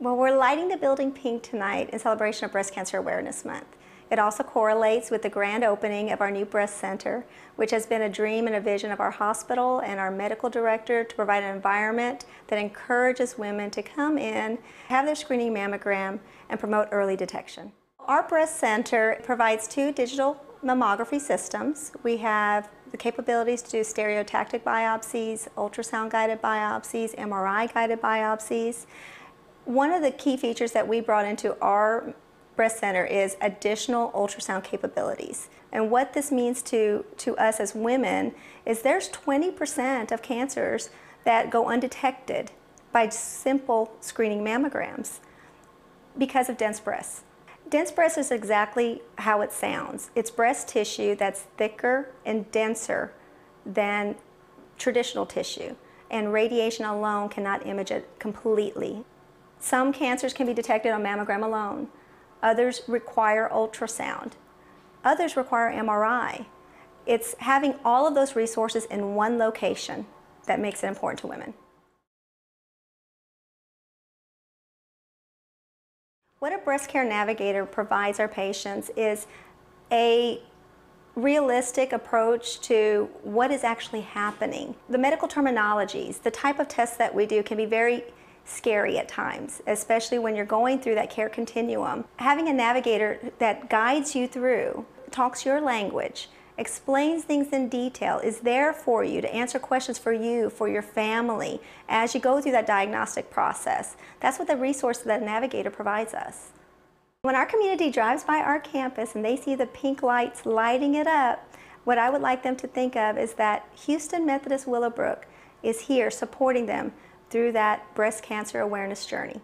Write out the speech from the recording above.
Well, we're lighting the building pink tonight in celebration of Breast Cancer Awareness Month. It also correlates with the grand opening of our new breast center, which has been a dream and a vision of our hospital and our medical director to provide an environment that encourages women to come in, have their screening mammogram, and promote early detection. Our breast center provides two digital mammography systems. We have the capabilities to do stereotactic biopsies, ultrasound guided biopsies, MRI guided biopsies. One of the key features that we brought into our breast center is additional ultrasound capabilities. And what this means to, to us as women is there's 20% of cancers that go undetected by simple screening mammograms because of dense breasts. Dense breast is exactly how it sounds. It's breast tissue that's thicker and denser than traditional tissue, and radiation alone cannot image it completely. Some cancers can be detected on mammogram alone. Others require ultrasound. Others require MRI. It's having all of those resources in one location that makes it important to women. What a breast care navigator provides our patients is a realistic approach to what is actually happening. The medical terminologies, the type of tests that we do can be very scary at times, especially when you're going through that care continuum. Having a navigator that guides you through, talks your language, explains things in detail, is there for you to answer questions for you, for your family, as you go through that diagnostic process. That's what the resource that navigator provides us. When our community drives by our campus and they see the pink lights lighting it up, what I would like them to think of is that Houston Methodist Willowbrook is here supporting them through that breast cancer awareness journey.